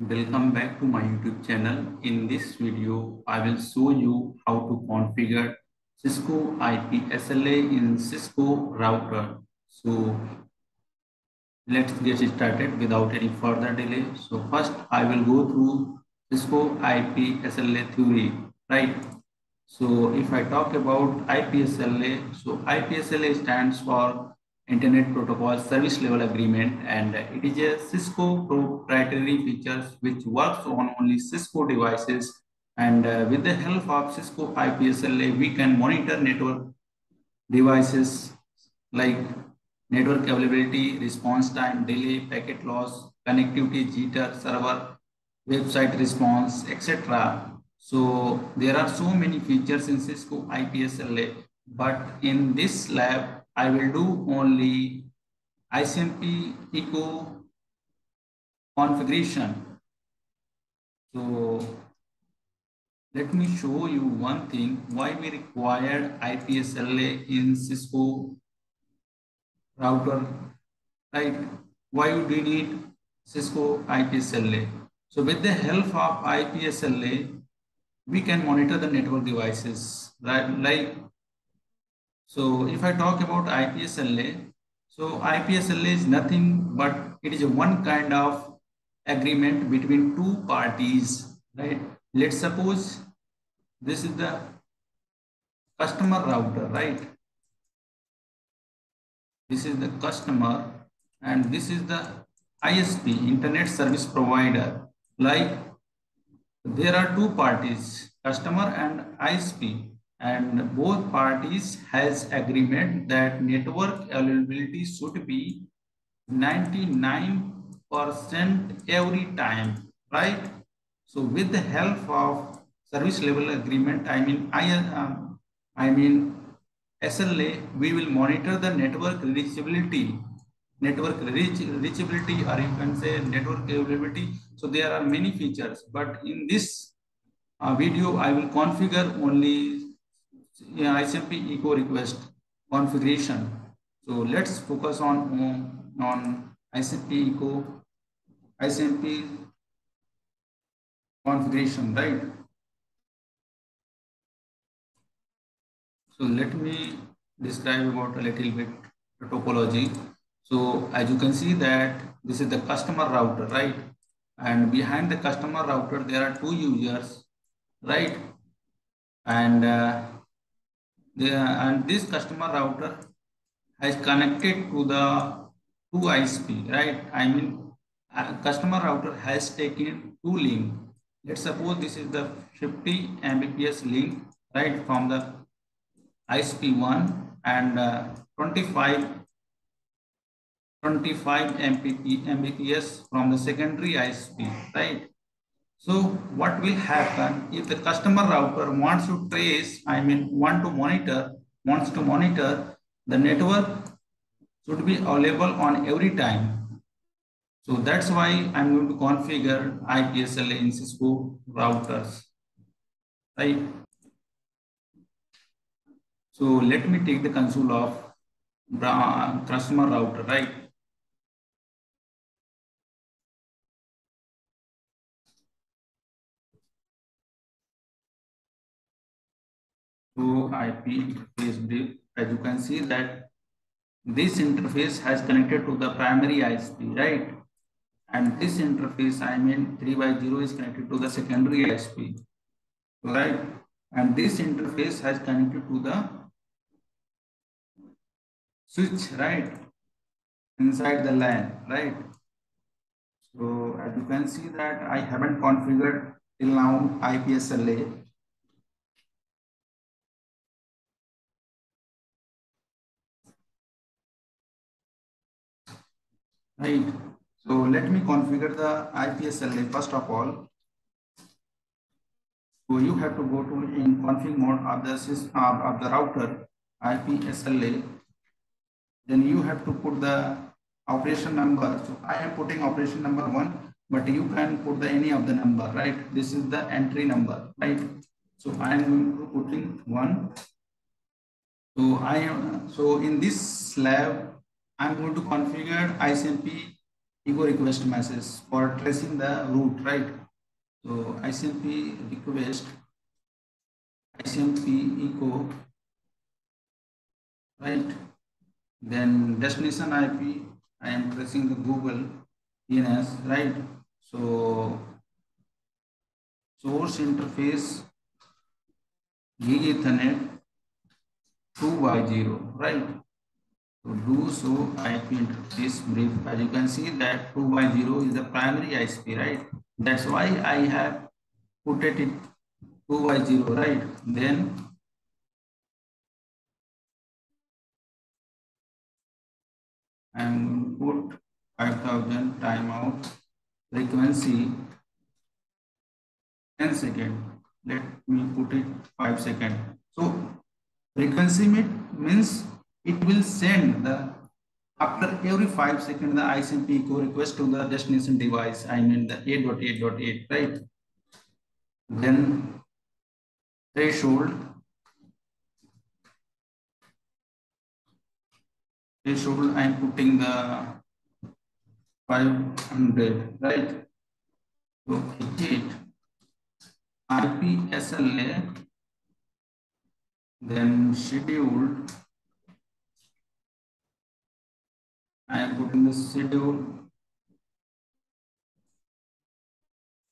Welcome back to my YouTube channel. In this video, I will show you how to configure Cisco IP SLA in Cisco router. So let's get started without any further delay. So first I will go through Cisco IP SLA theory, right? So if I talk about IP SLA, so IP SLA stands for Internet Protocol Service Level Agreement and it is a Cisco proprietary features which works on only Cisco devices and uh, with the help of Cisco IPSLA we can monitor network devices like network availability, response time, delay, packet loss, connectivity, jitter, server, website response, etc. So there are so many features in Cisco IPSLA but in this lab I will do only ICMP echo configuration. So let me show you one thing why we require IPSLA in Cisco router, right? Why do we need Cisco IPSLA? So with the help of IPSLA, we can monitor the network devices, right? Like so if I talk about IPSLA, so IPSLA is nothing but it is a one kind of agreement between two parties, right? Let's suppose this is the customer router, right? This is the customer and this is the ISP, Internet Service Provider. Like there are two parties, customer and ISP and both parties has agreement that network availability should be 99% every time, right? So with the help of service level agreement, I mean, I, um, I mean SLA, we will monitor the network reachability, network reach, reachability, or you can say network availability. So there are many features, but in this uh, video, I will configure only yeah, ICMP echo request configuration. So let's focus on, on ICMP echo, ICMP configuration, right? So let me describe about a little bit the topology. So as you can see that this is the customer router, right? And behind the customer router, there are two users, right? And uh, and this customer router has connected to the two ISP, right? I mean, customer router has taken two link. Let's suppose this is the 50 Mbps link, right, from the ISP1 and uh, 25 25 Mbps from the secondary ISP, right? So what will happen if the customer router wants to trace, I mean, want to monitor, wants to monitor the network should be available on every time. So that's why I'm going to configure IPSLA in Cisco routers, right? So let me take the console of the uh, customer router, right? To IP interface brief. As you can see that this interface has connected to the primary ISP, right? And this interface, I mean 3 by 0 is connected to the secondary ISP, right? And this interface has connected to the switch, right? Inside the LAN, right? So as you can see that I haven't configured till now IPSLA Right. So let me configure the IPSLA first of all. So you have to go to in config mode of the system of the router IPSLA. Then you have to put the operation number. So I am putting operation number one, but you can put the any of the number, right? This is the entry number, right? So I am going to putting one. So I am so in this slab I'm going to configure ICMP echo request message for tracing the route, right? So ICMP request, ICMP echo, right? Then destination IP, I am tracing the Google DNS, right? So source interface gig ethernet 2 by 0, right? Do so I IP interface brief. As you can see that 2 by 0 is the primary ISP, right? That's why I have put it 2 by 0, right? Then I'm going to put 5000 timeout frequency 10 second. Let me put it 5 second. So frequency means it will send the after every five seconds the ICMP request to the destination device. I mean the 8.8.8, right? Then threshold threshold I am putting the 500, right? So it IP SLA then scheduled I am putting the schedule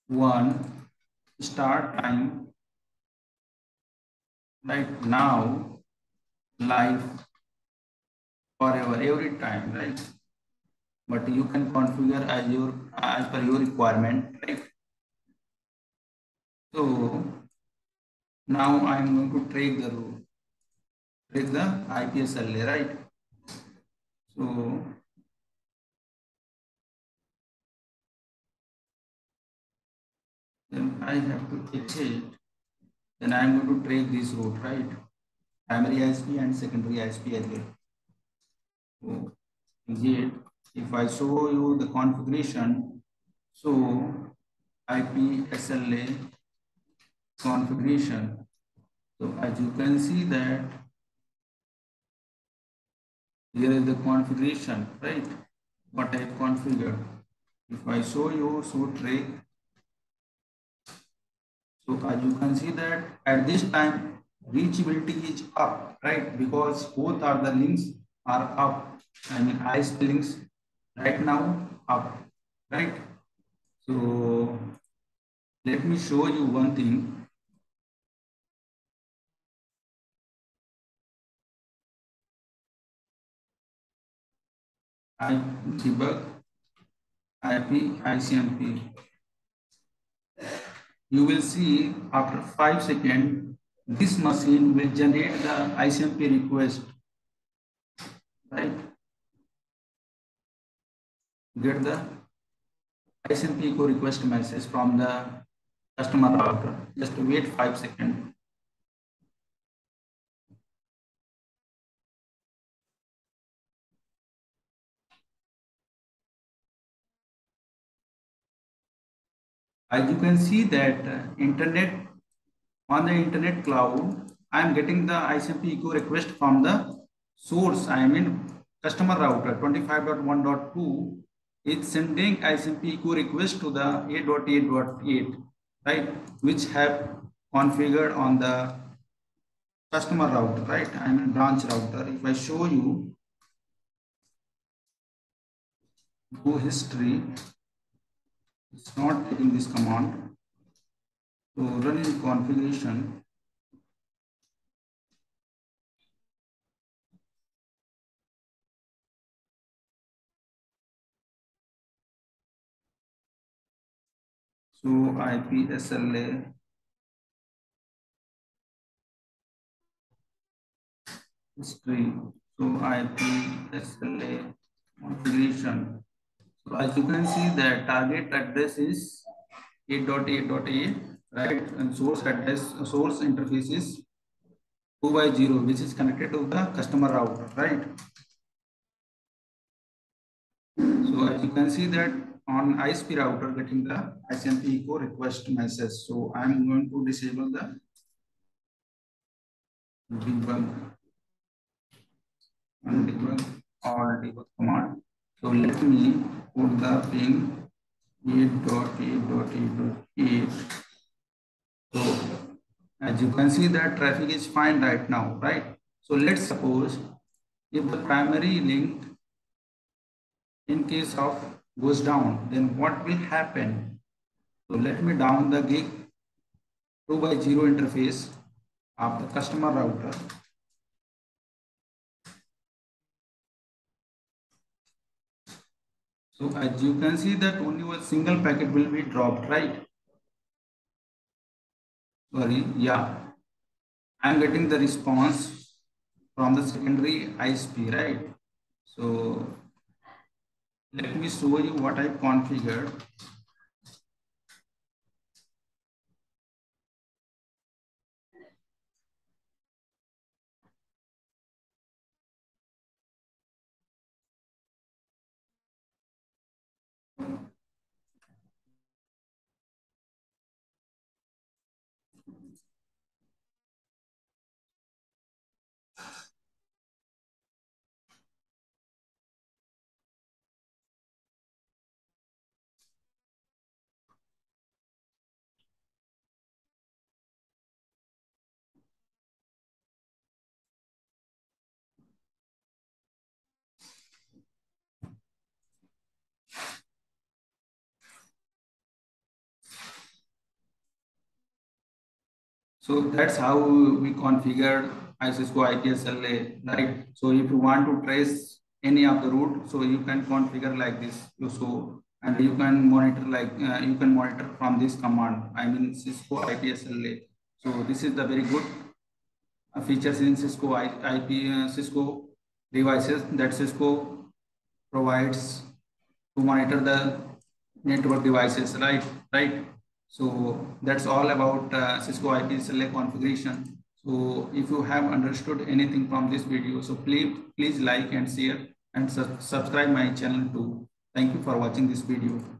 one start time right now live forever every time right? But you can configure as your as per your requirement right? So now i am going to track the rule track the ipsla right? So then I have to exit, then I am going to track this route, right? Primary ISP and secondary ISP as well. So exit, if I show you the configuration, so IP SLA configuration. So as you can see that here is the configuration, right? What I have configured. If I show you, so track so as you can see that at this time, reachability is up, right? Because both are the links are up. I mean, ISP links right now up, right? So let me show you one thing. I debug IP ICMP you will see after five seconds, this machine will generate the ICMP request, right? Get the ICMP request message from the customer router. Just wait five seconds. As you can see that uh, internet on the internet cloud, I am getting the ICMP echo request from the source. I mean customer router 25.1.2 is sending ICMP echo request to the 8.8.8, right? Which have configured on the customer router, right? I mean branch router. If I show you go history, it's not taking this command. So run in configuration. So IP SLA history. So IP SLA configuration. As you can see the target address is 8.8.8, right? And source address, source interface is 2 by 0, which is connected to the customer router, right? So as you can see that on ISP router getting the ICMP echo request message. So I'm going to disable the debug and debug or debug command. So let me put the ping 8.8.8.8. So as you can see that traffic is fine right now, right? So let's suppose if the primary link in case of goes down, then what will happen? So let me down the gig 2 by 0 interface of the customer router. So as you can see that only one single packet will be dropped, right? Sorry, yeah. I'm getting the response from the secondary ISP, right? So let me show you what I configured. So that's how we configure Cisco IPSLA, right? So if you want to trace any of the route, so you can configure like this. So and you can monitor like uh, you can monitor from this command. I mean Cisco IPSLA. So this is the very good uh, features in Cisco IP uh, Cisco devices that Cisco provides to monitor the network devices, right? Right. So that's all about uh, Cisco IPSLA configuration. So if you have understood anything from this video, so please, please like and share and su subscribe my channel too. Thank you for watching this video.